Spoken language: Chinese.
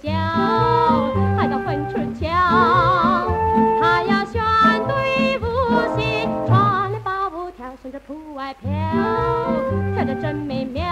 脚还到分处瞧他要选对舞鞋穿了包袱跳绳在铺外飘跳得真美妙。